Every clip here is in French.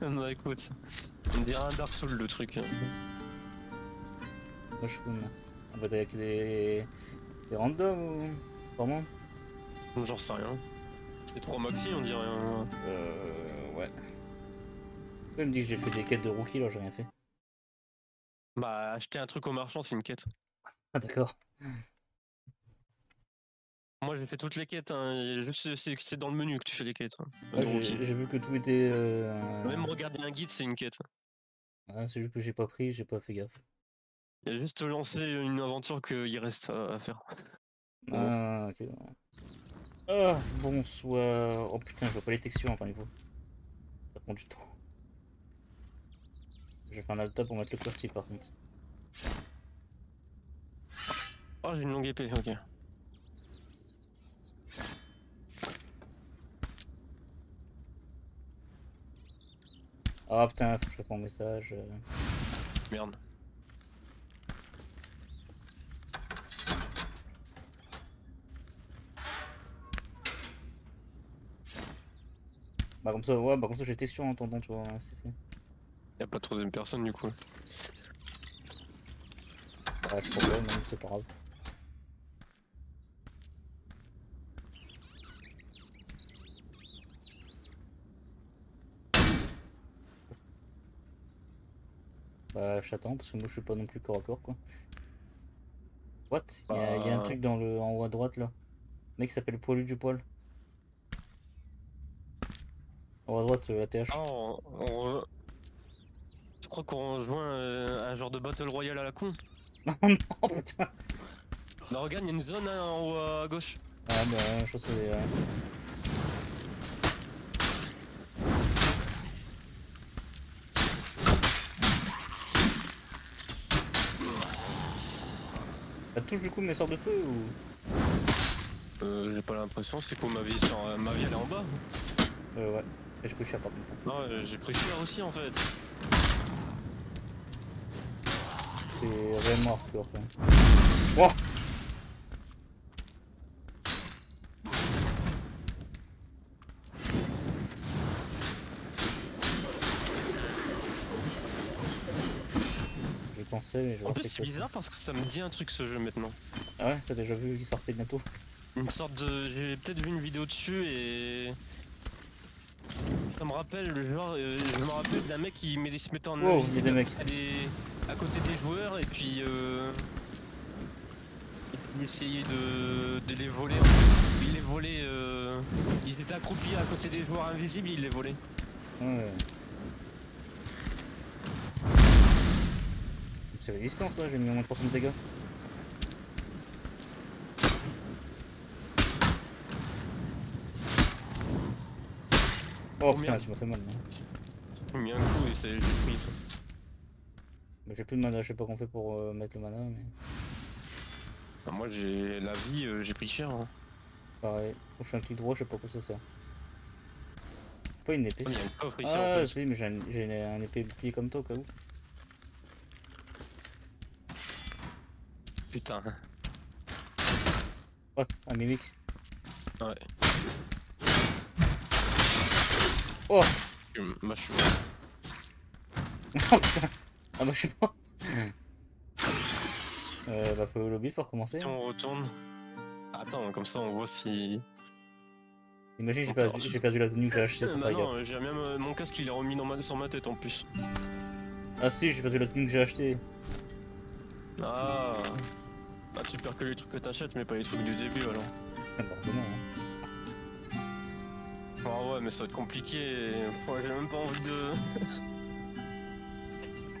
bah écoute, on dirait un Dark Souls le truc. hein. Moi je fous moi. On va avec des. des random ou. Comment J'en sais rien. C'est 3 maxi, on dirait. hein. Euh. Ouais. Pourquoi il me dit que j'ai fait des quêtes de rookie alors j'ai rien fait Bah, acheter un truc au marchand, c'est une quête. Ah d'accord. Moi, j'ai fait toutes les quêtes. Hein. c'est dans le menu que tu fais les quêtes. hein, Ouais, j'ai vu que tout était. Euh... Même regarder un guide, c'est une quête. Ah, c'est juste que j'ai pas pris, j'ai pas fait gaffe. Il y a juste lancer une aventure qu'il reste à à faire. Ah, ok. Ah, bonsoir. Oh putain, je vois pas les textures une fois. Ça prend du temps. Je vais faire un alta pour mettre le QWERTY par contre. Oh, j'ai une longue épée, ok. Ah putain, faut que je réponds au message. euh. Merde. Bah comme ça, ouais, bah comme ça les textures en entendant, tu vois, ouais, c'est fait. Y a pas de troisième personne du coup. Pas de problème, hein, c'est pas grave. Bah j'attends parce que moi je suis pas non plus corps à corps quoi. What? Il y, a- y a un Bah. truc dans le en haut à droite là. mec qui s'appelle Poilu du poil. En haut à droite, euh, la TH. Ah, on, Je crois qu'on rejoint euh, un genre de battle royale à la con? Non, non, putain. Bah regarde, y a une zone hein, en haut à gauche. Ah bah je sais. euh, Ça touche du coup mes sorts de feu ou? Euh, j'ai pas l'impression, c'est quoi ma vie euh, Ma vie elle est en bas Euh ouais. Et J'ai pris cher par contre. Non, euh, j'ai pris cher aussi en fait. C'est hardcore quand même. Wow Mais je En plus, c'est bizarre parce que ça me dit un truc ce jeu maintenant. Ah ouais, t'as déjà vu qu'il sortait bientôt Une sorte de. J'ai peut-être vu une vidéo dessus et. Ça me rappelle le genre. euh, je me rappelle d'un mec qui se mettait en y a des à côté des- à côté des joueurs et puis. Euh... et puis il essayait de, de les voler. en fait. Il les volait. Euh... Ils étaient accroupis à côté des joueurs invisibles, il les volait. Ouais. C'est la distance là, j'ai mis au moins 300 de dégâts. Oh Combien putain, tu m'as fait mal. hein. J'ai mis un coup et c'est détruit ça. J'ai plus de mana, je sais pas qu'on fait pour euh, mettre le mana, mais Ah, moi j'ai la vie, euh, j'ai pris cher. Hein. pareil. Je suis un clic droit, je sais pas quoi ça sert. Pas une épée. Il y a un coffre ici en Ah fait. si, mais j'ai un, un épée bouclier comme toi au cas où. Putain. Oh, un mimique. Ouais. Oh Je- Moi je suis. Ah bah je sais pas. euh, bah faut au lobby pour commencer. Si on retourne. Attends, comme ça on voit si. Imagine j'ai perdu, perdu la tenue que j'ai achetée sans bah non, j'ai même euh, mon casque il est remis dans ma, sur ma tête en plus. Ah si, j'ai perdu la tenue que j'ai achetée. Ah. Bah tu perds que les trucs que t'achètes mais pas les trucs du début alors. Hein. Ah ouais mais ça va être compliqué. j'ai même pas envie de.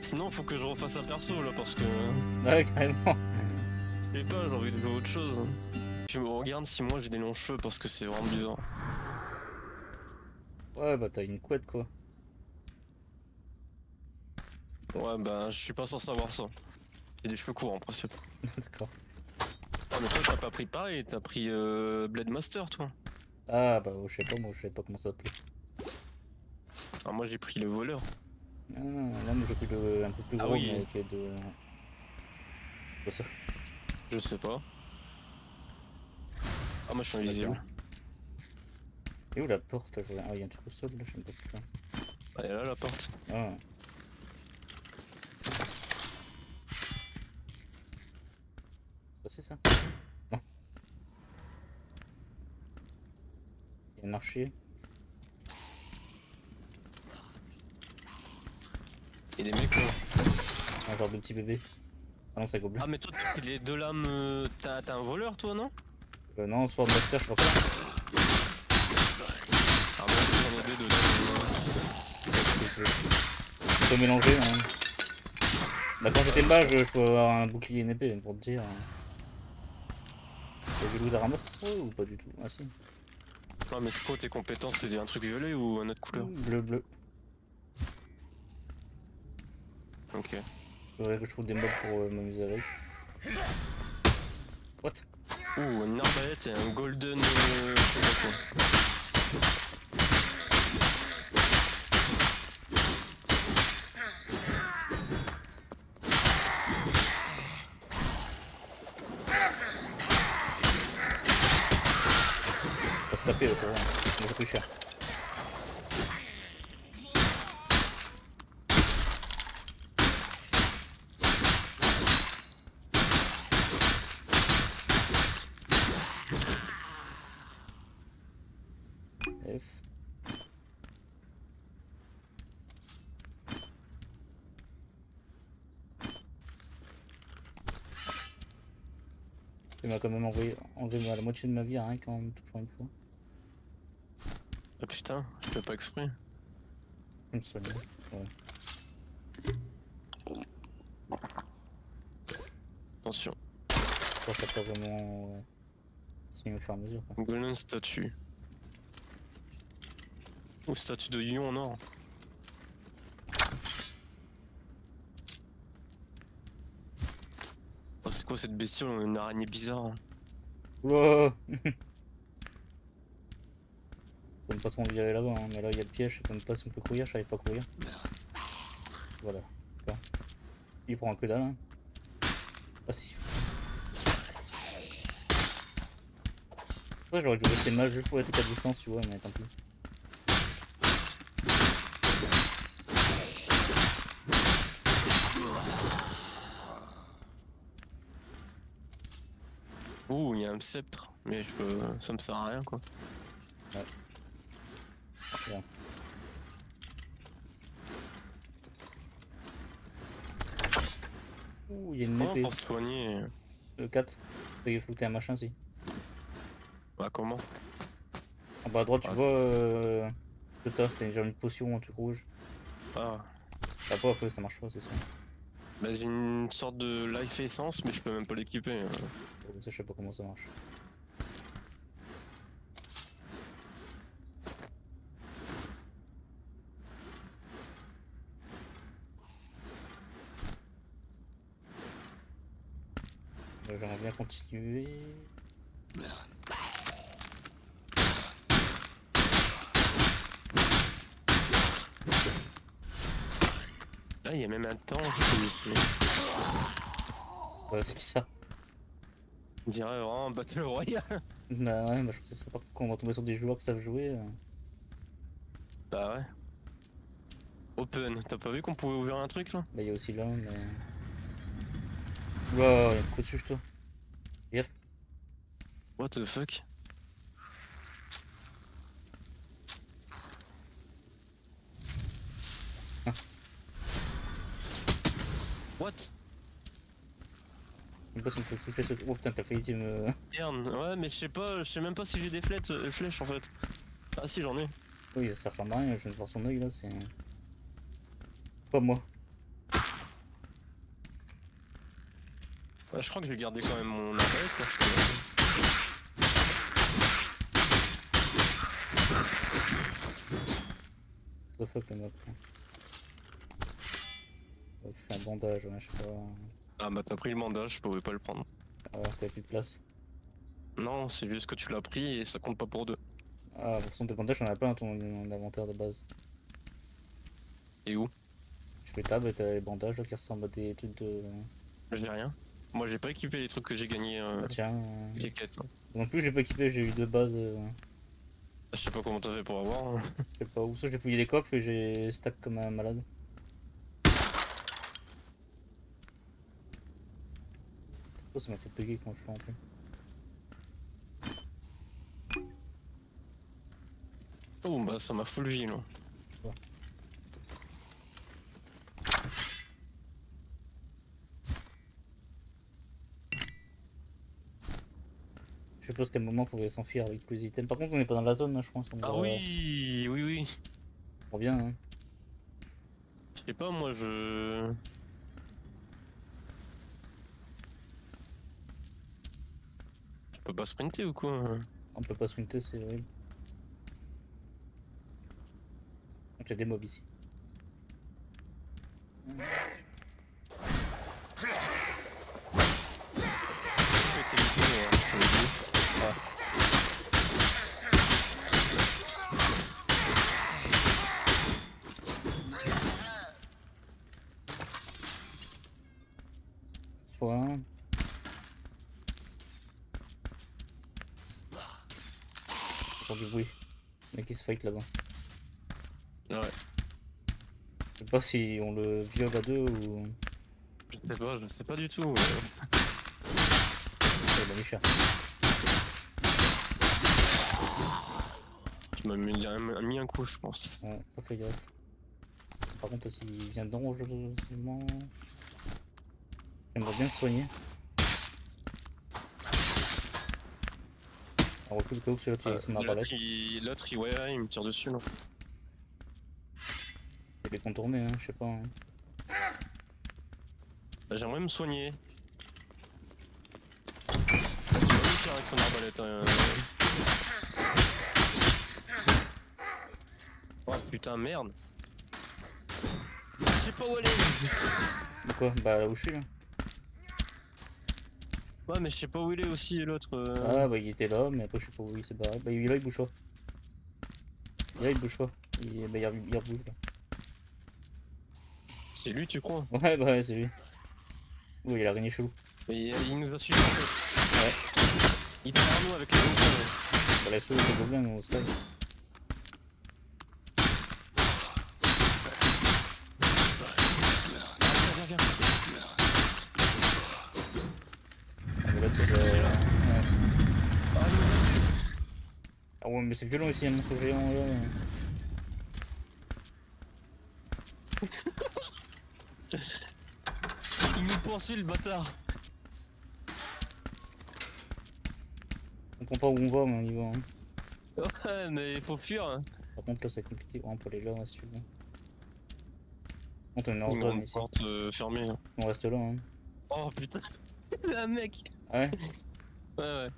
Sinon faut que je refasse un perso là parce que. Ouais, carrément. Je sais pas, j'ai envie de jouer autre chose. Je me regarde si moi j'ai des longs cheveux parce que c'est vraiment bizarre. Ouais, bah t'as une couette quoi. Ouais bah je suis pas censé savoir ça. J'ai des cheveux courts en principe. D'accord. Ah mais toi t'as pas pris pareil, t'as pris euh, Blade Master toi. Ah bah je sais pas, moi je sais pas comment ça s'appelle. Ah moi j'ai pris le voleur. Ah, là moi j'ai pris le un peu plus Ah gros oui. mais qui est de. Quoi ça Je sais pas. Ah moi je suis invisible. Et où la porte? Là Ah il y a un truc au sol là, je sais pas ce que c'est. Elle est là la porte. Ah. C'est ça Non. Il y a un marché. Et des mecs là. Un genre de petit bébé. Ah non, c'est gobelin. Ah mais toi les deux lames. euh, T'as un voleur toi non? Euh, non, Sword Master, je crois pas. Ah aussi, j'en ai deux de lames. Je- je- Je peux mélanger. Hein. Bah, quand j'étais mage, je peux avoir un bouclier et une épée, pour te dire. T'as vu se trouve, ou pas du tout? Ah si. Ah mais c'est quoi tes compétences? C'est un truc violet ou une autre couleur? Bleu, bleu. Ok. Faudrait que je trouve des mobs pour euh, m'amuser avec. What? Ouh, une arbalète et un golden. euh, je sais pas quoi. Faut se taper, ouais, c'est vrai. Mais c'est plus cher. F. Il m'a quand même envoyé, enlevé la moitié de ma vie à rien qu'en me touchant une fois. Ah putain, je fais pas exprès. Une seule. Ouais. Attention. Je crois que ça pas vraiment. C'est au fur et à mesure. Golden statue. Ou statue de Yu en or. Oh, c'est quoi cette bestiole Une araignée bizarre. hein. Wow Ça me pas trop envie d'aller là-bas, hein, mais là il y a le piège, je sais même pas si on peut courir, je savais pas courir. Voilà. Là. Il prend un que dalle. Hein. Ah si. Ouais, j'aurais dû rester mal juste pour être à distance, tu vois, mais tant pis. Ouh, il y a un sceptre. Mais je peux... ça me sert à rien quoi. Ouh, il y a une épée. pour te soigner Le 4. Il faut que t'aies un machin aussi. Bah comment En bas à droite, tu Ouais. vois. Euh... Le tas, t'as genre une potion, un truc rouge. Ah. T'as pas, après ça marche pas, c'est sûr. Bah j'ai une sorte de life essence mais je peux même pas l'équiper. hein. Ça, je sais pas comment ça marche. J'aimerais bien continuer. Là il y a même un temps c'est- Ouais, c'est ça On dirait vraiment un Battle Royale. Bah ouais, bah, je pense que c'est pas quand on va tomber sur des joueurs qui savent jouer. euh. Bah ouais. Open, t'as pas vu qu'on pouvait ouvrir un truc là? Bah, il y a aussi là, mais. Wow, il y a trop dessus, toi. Gaffe. What the fuck? What? Je sais pas si on peut toucher ce. Oh putain, t'as failli te me. Merde, ouais mais je sais pas, je sais même pas si j'ai des flèches, euh, flèches en fait. Ah si j'en ai. Oui, ça ressemble à rien, je viens de voir son oeil là, c'est. Pas moi. Ouais, je crois que je vais garder quand même mon arbalète parce que... Ça fuck le mec. Un bandage, ouais, je sais pas. Ah bah t'as pris le bandage, je pouvais pas le prendre. Ah, t'avais plus de place. Non, c'est juste que tu l'as pris et ça compte pas pour deux. Ah, pour son des bandages, on a pas dans ton ton inventaire de base. Et où? Je fais table et t'as les bandages là qui ressemblent à des trucs de. J'ai rien. Moi j'ai pas équipé les trucs que j'ai gagnés euh, Ah, tiens. euh, hein. Non plus, j'ai pas équipé, j'ai eu deux bases. euh, Je sais pas comment t'as fait pour avoir. hein. Je sais pas où ça, j'ai fouillé les coffres et j'ai stack comme un malade. Oh, ça m'a fait bugger quand je suis rentré. Oh bah ça m'a full vie là. Je suppose qu'à un moment, il faudrait s'enfuir avec tous les items. Par contre, on est pas dans la zone, hein, je pense. On Ah oui, oui, oui. On revient, hein. Je sais pas, moi je. Je peux pas sprinter ou quoi On peut pas sprinter, c'est horrible. Donc, il y a des mobs ici. Péter les pieds, je te le dis. Ah. Du bruit. Mec qui se fight là-bas. Ah ouais. Je sais pas si on le viole à deux ou. Je sais pas, je sais pas du tout. Ouais. Tu m'as mis, un- mis un coup, je pense. Ouais, pas fait gaffe. Par contre, s'il vient dangereusement. J'aimerais bien le soigner. On recule le cas où que l'autre il Euh, son L'autre, arbalète. il... l'autre, il- ouais, ouais, il me tire dessus là. Il est contourné, hein, je sais pas. hein. Bah, J'aimerais me soigner. Il va me faire avec son arbalète. hein. Oh putain, merde. Je sais pas où. De quoi? Bah là où je suis là. Ouais, mais je sais pas où il est aussi l'autre. euh. Ah bah il était là, mais après je sais pas où il s'est barré. Bah il- là il bouge pas. Là il bouge pas. Il, bah, il, il rebouge là. C'est lui, tu crois? Ouais bah ouais c'est lui. Ouh il a l'araignée chelou. il, il nous a suivi en fait. Ouais. Il part à nous avec les gobelins. Bah la chelou c'est gobelin on se taille. Viens, viens, viens. Ah, mais là, c'est Est-ce que le- c'est là ouais. Ah, il nous a vu. Ah ouais mais c'est violent ici un monstre géant là. Il nous poursuit le bâtard. On comprend pas où on va mais on y va. Hein. Ouais, mais il faut fuir. hein. Par contre là c'est compliqué. Ouais, on peut aller là veux. On est en zone ici. porte euh, fermée. là. On reste là hein. Oh putain. Un mec. Ouais Ouais, ouais.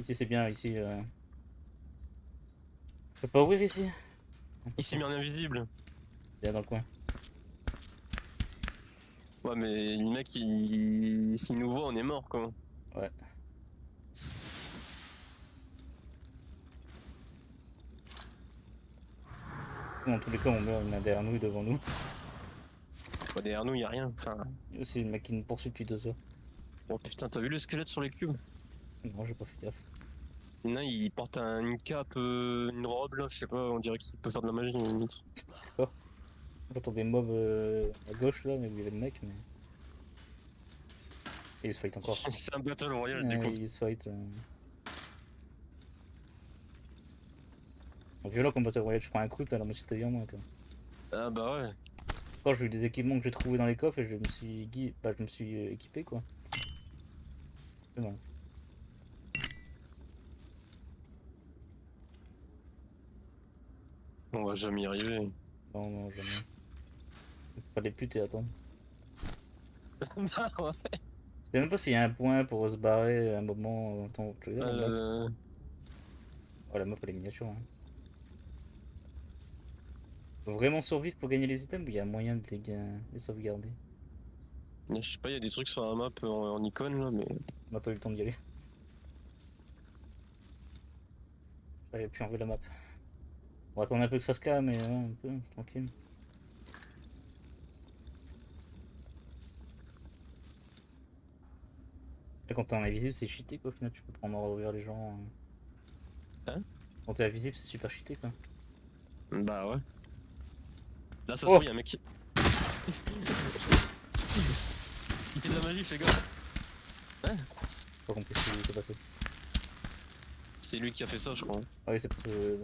Ici c'est bien ici. Euh... Je peux pas ouvrir ici Il s'est mis en invisible. Viens dans le coin. Ouais, mais le mec, il... s'il nous voit, on est mort quoi. Ouais. Dans tous les cas, on meurt, il y en a derrière nous et devant nous. Bah, derrière nous, y a rien. Enfin, C'est le mec qui nous poursuit depuis deux heures. oh putain, t'as vu le squelette sur les cubes? Non, j'ai pas fait gaffe. Il y en a, il porte un- une cape, euh, une robe là, je sais pas, on dirait qu'il peut faire de la magie limite. J'entends des mobs euh, à gauche là, mais il y avait le mec, mais. Et il se fight encore. C'est un battle royal du Ouais, coup. il se fight. Euh... Donc, violent comme Battle Royale, je prends un coup, t'as la moitié de ta vie en moins quoi. Ah bah ouais. Quand j'ai eu des équipements que j'ai trouvés dans les coffres et je me suis, gui... bah, je me suis euh, équipé quoi. C'est bon. On va jamais y arriver. Non, non, jamais. Pas les putes et attendre. bah ouais. Je sais même pas s'il y a un point pour se barrer à un moment. Attends, tu regardes la map Euh... Oh, la map elle est miniature. Hein. Faut vraiment survivre pour gagner les items ou il y a moyen de les, ga- les sauvegarder? Je sais pas, il y a des trucs sur la map en, en icône là, mais. On n'a pas eu le temps d'y aller. J'avais pu enlever la map. On va attendre un peu que ça se calme, mais ouais, un peu, tranquille. Et quand t'es en invisible, c'est cheaté quoi, au final tu peux prendre à ouvrir les gens. euh. Hein? Quand t'es invisible, c'est super cheaté quoi. Bah ouais. Là, ça se Oh. trouve, y'a un mec qui. Il fait de la magie, fais gaffe. J'ai pas compris ce qui s'est passé. C'est lui qui a fait ça, je crois. Ah oui, c'est parce que.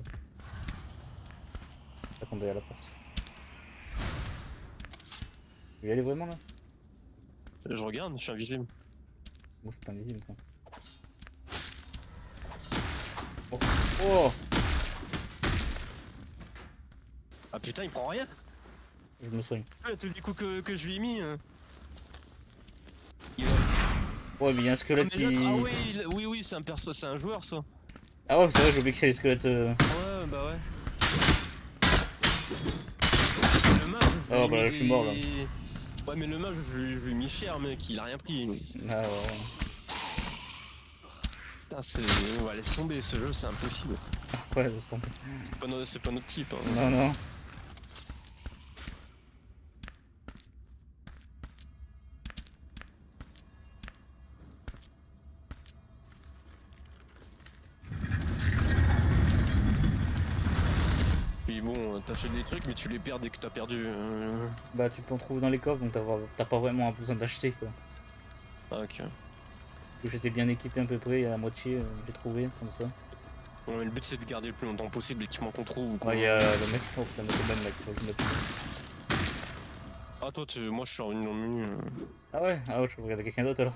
Attendez à la porte. Tu veux y aller vraiment là? Je regarde, je suis invisible. Moi je suis pas invisible quoi. Oh, oh Ah putain, il prend rien Je me soigne. Ah, Tous les coups que, que je lui ai mis. hein. Il va- Ouais, mais il y a un Ah, squelette mais qui. ah oui, il- oui, oui, c'est un perso, c'est un joueur ça. Ah ouais, c'est vrai, j'ai oublié qu'il y a des squelettes. euh, Ouais, bah ouais. Le mage, je lui Ah, ai bah, mis je suis mort, là. Ouais, mais le mage, je, lui- je lui ai mis cher, mec, il a rien pris. Ah ouais. Putain, c'est. Ouais, laisse tomber, ce jeu, c'est impossible. Ouais, laisse tomber. C'est pas, no- pas notre type. Hein. Non, non. Bon, t'achètes des trucs, mais tu les perds dès que t'as perdu. euh. Bah, tu peux en trouver dans les coffres donc t'as pas vraiment besoin d'acheter quoi. Ah, ok. J'étais bien équipé à peu près, à la moitié, euh, j'ai trouvé comme ça. Bon, mais le but c'est de garder le plus longtemps possible l'équipement qu'on trouve. ou quoi. Ouais, le mec, oh, bonne mec, je mette- Ah, toi, tu... moi je suis en une euh. Ah ouais, ah ouais, je regardais quelqu'un d'autre alors.